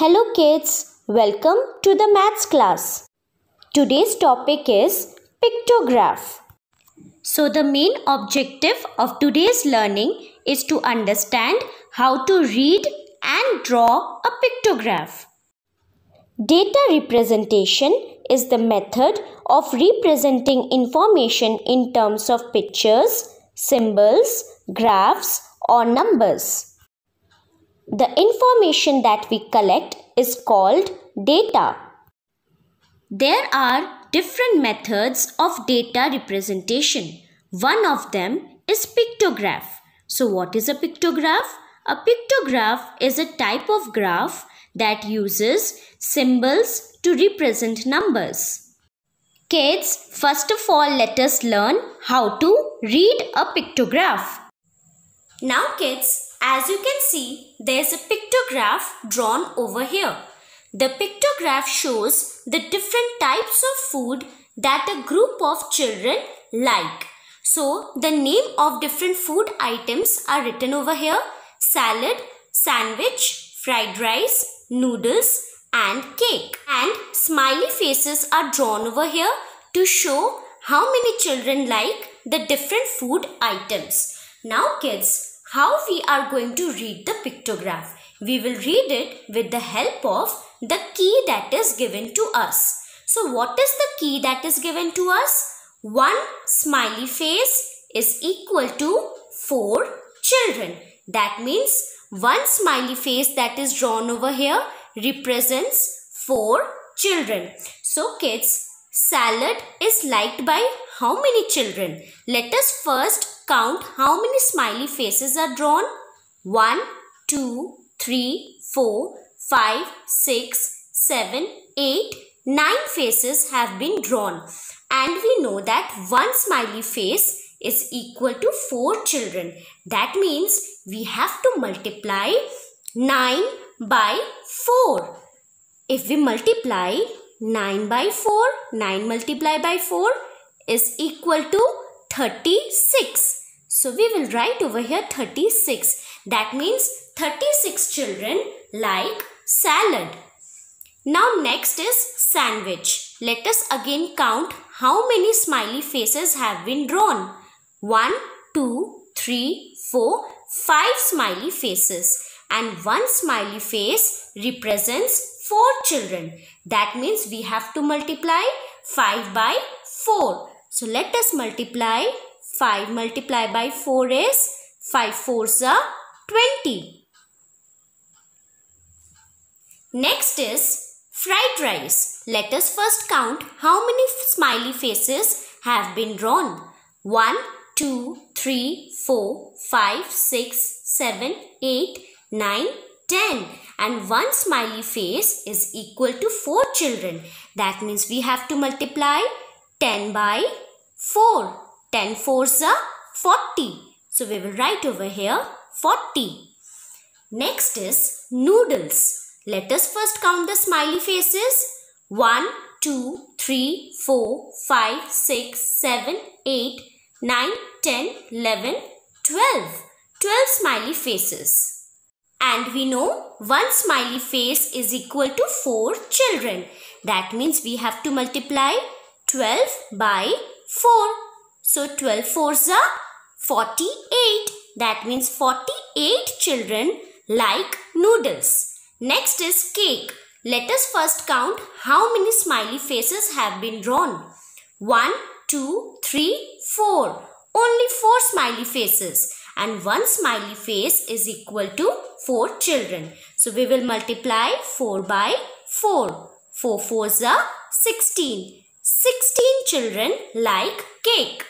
Hello kids, welcome to the maths class. Today's topic is pictograph. So the main objective of today's learning is to understand how to read and draw a pictograph. Data representation is the method of representing information in terms of pictures, symbols, graphs or numbers. The information that we collect is called data. There are different methods of data representation. One of them is pictograph. So what is a pictograph? A pictograph is a type of graph that uses symbols to represent numbers. Kids, first of all let us learn how to read a pictograph. Now kids, as you can see, there is a pictograph drawn over here. The pictograph shows the different types of food that a group of children like. So, the name of different food items are written over here. Salad, sandwich, fried rice, noodles and cake. And smiley faces are drawn over here to show how many children like the different food items. Now kids, how we are going to read the pictograph. We will read it with the help of the key that is given to us. So what is the key that is given to us? One smiley face is equal to four children. That means one smiley face that is drawn over here represents four children. So kids, salad is liked by how many children? Let us first count how many smiley faces are drawn. 1, 2, 3, 4, 5, 6, 7, 8, 9 faces have been drawn. And we know that one smiley face is equal to 4 children. That means we have to multiply 9 by 4. If we multiply 9 by 4, 9 multiplied by 4 is equal to 36. So we will write over here 36. That means 36 children like salad. Now next is sandwich. Let us again count how many smiley faces have been drawn. 1, 2, 3, 4, 5 smiley faces. And one smiley face represents 4 children. That means we have to multiply 5 by 4. So let us multiply 5 multiplied by 4 is 5 4s are 20. Next is fried rice. Let us first count how many smiley faces have been drawn. 1, 2, 3, 4, 5, 6, 7, 8, 9, 10 and one smiley face is equal to 4 children. That means we have to multiply 10 by 4. 10 fours are 40. So we will write over here 40. Next is noodles. Let us first count the smiley faces. 1, 2, 3, 4, 5, 6, 7, 8, 9, 10, 11, 12. 12 smiley faces. And we know one smiley face is equal to 4 children. That means we have to multiply 12 by 4. So 12 fours are 48. That means 48 children like noodles. Next is cake. Let us first count how many smiley faces have been drawn. 1, 2, 3, 4. Only 4 smiley faces and one smiley face is equal to 4 children. So we will multiply 4 by 4. 4 fours are 16. 16 children like cake.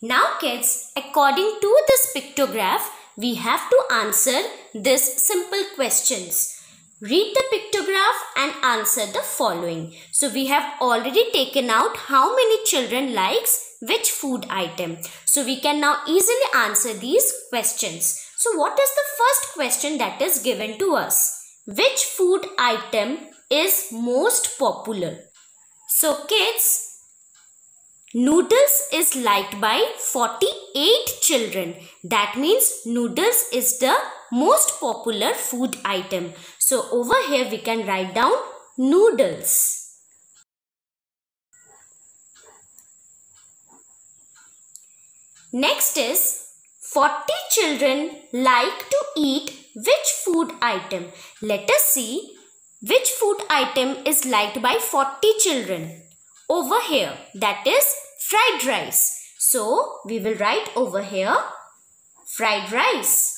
Now kids, according to this pictograph, we have to answer this simple questions. Read the pictograph and answer the following. So we have already taken out how many children likes which food item. So we can now easily answer these questions. So what is the first question that is given to us? Which food item is most popular? So kids, Noodles is liked by 48 children. That means noodles is the most popular food item. So over here we can write down noodles. Next is 40 children like to eat which food item? Let us see which food item is liked by 40 children. Over here that is fried rice. So we will write over here fried rice.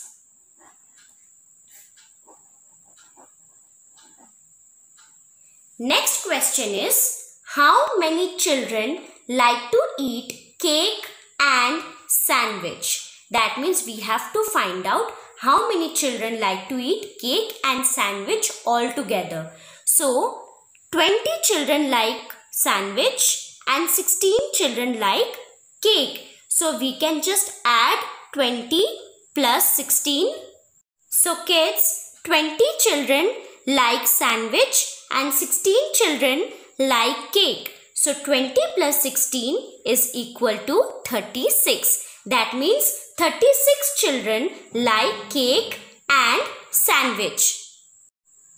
Next question is how many children like to eat cake and sandwich? That means we have to find out how many children like to eat cake and sandwich all together. So, 20 children like sandwich and 16 children like cake. So, we can just add 20 plus 16. So, kids, 20 children like sandwich and 16 children like cake. So, 20 plus 16 is equal to 36. That means 36 children like cake and sandwich.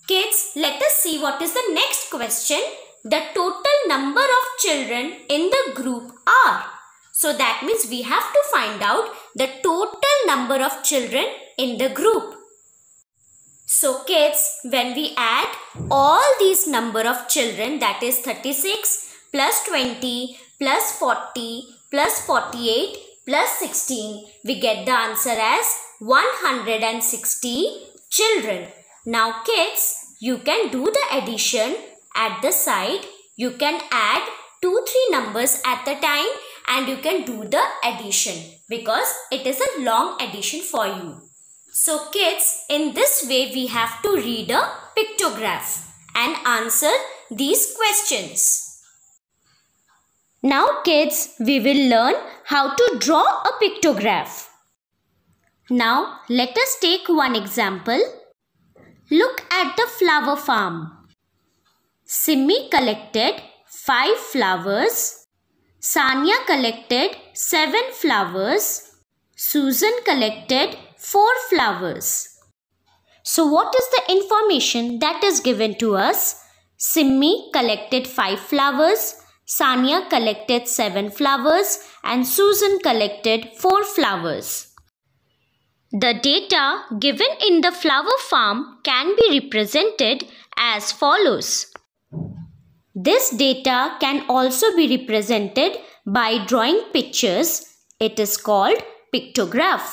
Kids, let us see what is the next question. The total number of children in the group are. So that means we have to find out the total number of children in the group. So kids, when we add all these number of children that is 36 plus 20 plus 40 plus 48 plus 16, we get the answer as 160 children. Now kids, you can do the addition at the side. You can add 2-3 numbers at the time and you can do the addition because it is a long addition for you. So kids, in this way we have to read a pictograph and answer these questions. Now kids, we will learn how to draw a pictograph. Now let us take one example. Look at the flower farm. Simmi collected 5 flowers. Sanya collected 7 flowers. Susan collected 4 flowers. So what is the information that is given to us? Simmi collected 5 flowers. Sanya collected 7 flowers and Susan collected 4 flowers. The data given in the flower farm can be represented as follows. This data can also be represented by drawing pictures. It is called pictograph.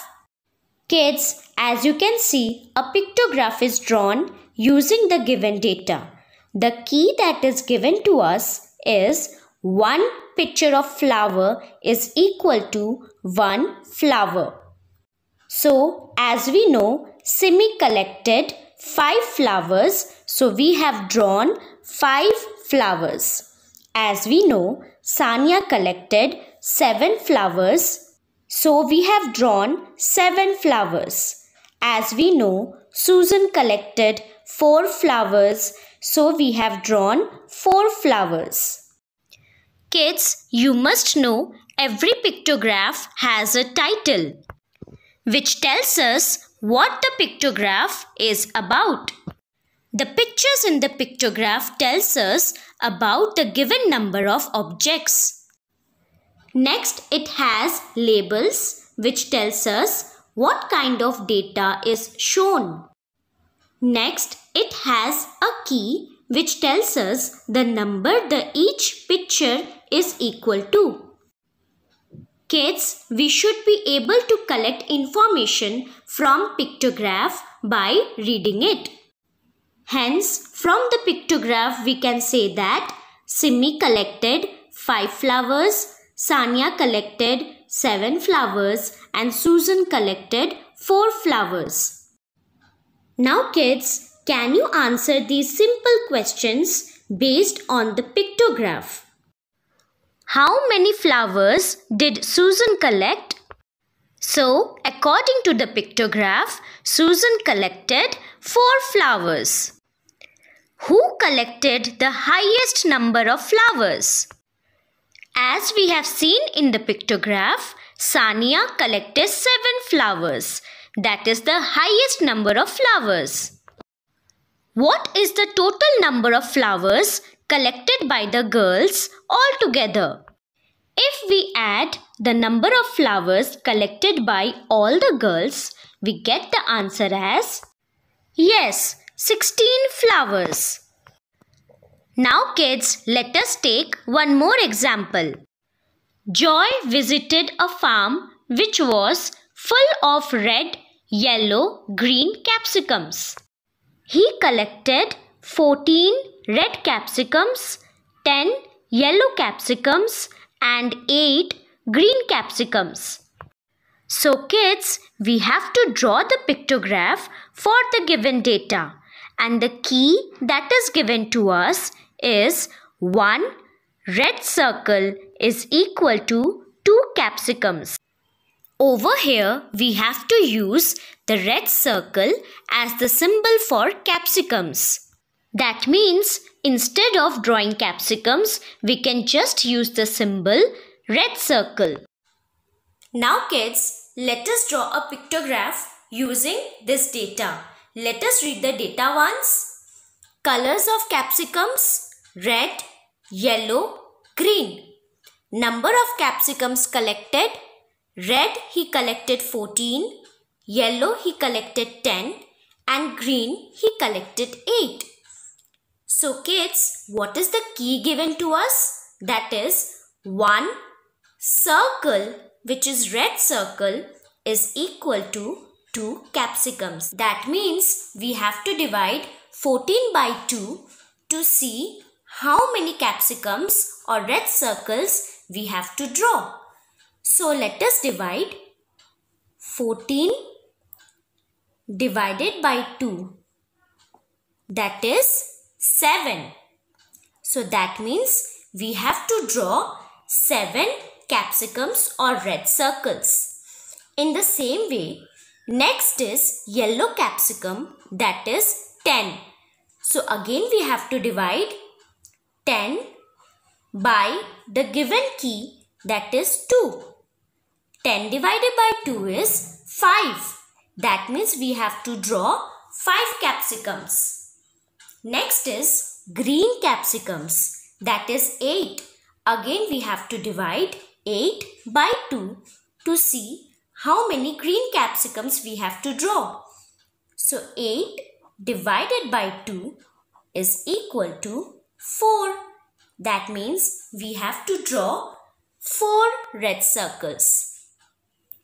Kids, as you can see, a pictograph is drawn using the given data. The key that is given to us is one picture of flower is equal to one flower. So, as we know, Simi collected five flowers. So, we have drawn five flowers. As we know, Sanya collected seven flowers. So, we have drawn seven flowers. As we know, Susan collected four flowers. So, we have drawn four flowers. Kids, you must know every pictograph has a title which tells us what the pictograph is about. The pictures in the pictograph tells us about the given number of objects. Next, it has labels which tells us what kind of data is shown. Next, it has key which tells us the number the each picture is equal to. Kids, we should be able to collect information from pictograph by reading it. Hence, from the pictograph we can say that Simi collected 5 flowers, Sanya collected 7 flowers and Susan collected 4 flowers. Now kids, can you answer these simple questions based on the pictograph? How many flowers did Susan collect? So, according to the pictograph, Susan collected four flowers. Who collected the highest number of flowers? As we have seen in the pictograph, Sania collected seven flowers. That is the highest number of flowers. What is the total number of flowers collected by the girls altogether? If we add the number of flowers collected by all the girls, we get the answer as yes, 16 flowers. Now kids, let us take one more example. Joy visited a farm which was full of red, yellow, green capsicums. He collected 14 red capsicums, 10 yellow capsicums and 8 green capsicums. So kids, we have to draw the pictograph for the given data and the key that is given to us is 1 red circle is equal to 2 capsicums. Over here, we have to use the red circle as the symbol for capsicums. That means instead of drawing capsicums, we can just use the symbol red circle. Now kids, let us draw a pictograph using this data. Let us read the data once. Colors of capsicums red, yellow, green. Number of capsicums collected red he collected 14, yellow he collected 10 and green he collected 8. So kids, what is the key given to us? That is 1 circle which is red circle is equal to 2 capsicums. That means we have to divide 14 by 2 to see how many capsicums or red circles we have to draw. So let us divide 14 divided by 2 that is 7. So that means we have to draw 7 capsicums or red circles. In the same way, next is yellow capsicum that is 10. So again we have to divide 10 by the given key that is 2. 10 divided by 2 is 5. That means we have to draw 5 capsicums. Next is green capsicums. That is 8. Again we have to divide 8 by 2 to see how many green capsicums we have to draw. So 8 divided by 2 is equal to 4. That means we have to draw 4 red circles.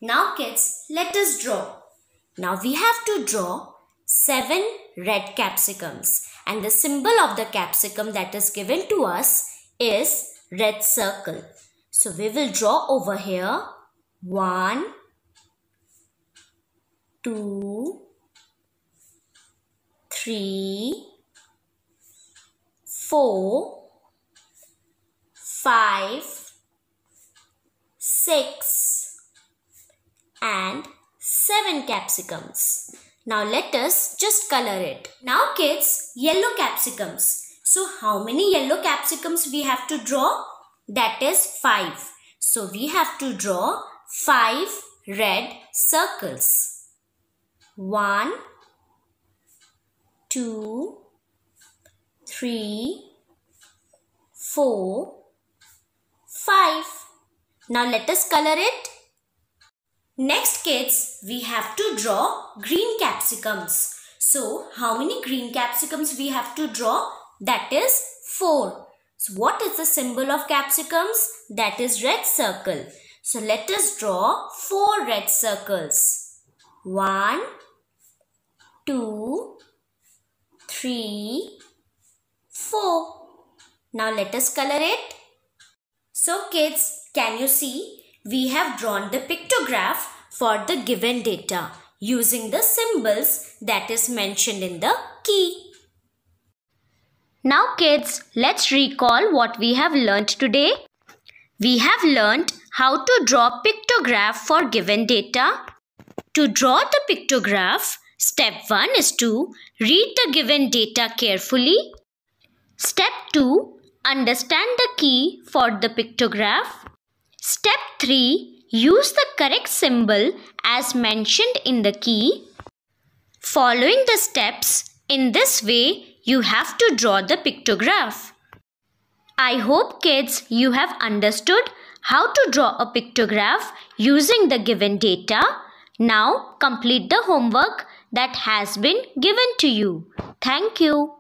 Now kids, let us draw. Now we have to draw 7 red capsicums and the symbol of the capsicum that is given to us is red circle. So we will draw over here 1, 2, 3, 4, 5, 6 and 7 capsicums. Now let us just color it. Now kids, yellow capsicums. So how many yellow capsicums we have to draw? That is 5. So we have to draw 5 red circles. 1, 2, 3, 4, 5. Now let us color it. Next kids, we have to draw green capsicums. So, how many green capsicums we have to draw? That is 4. So, what is the symbol of capsicums? That is red circle. So, let us draw 4 red circles. 1, 2, 3, 4. Now, let us color it. So, kids, can you see? We have drawn the pictograph for the given data using the symbols that is mentioned in the key. Now kids, let's recall what we have learnt today. We have learnt how to draw pictograph for given data. To draw the pictograph, step 1 is to read the given data carefully. Step 2, Understand the key for the pictograph. Step 3. Use the correct symbol as mentioned in the key. Following the steps, in this way you have to draw the pictograph. I hope kids you have understood how to draw a pictograph using the given data. Now complete the homework that has been given to you. Thank you.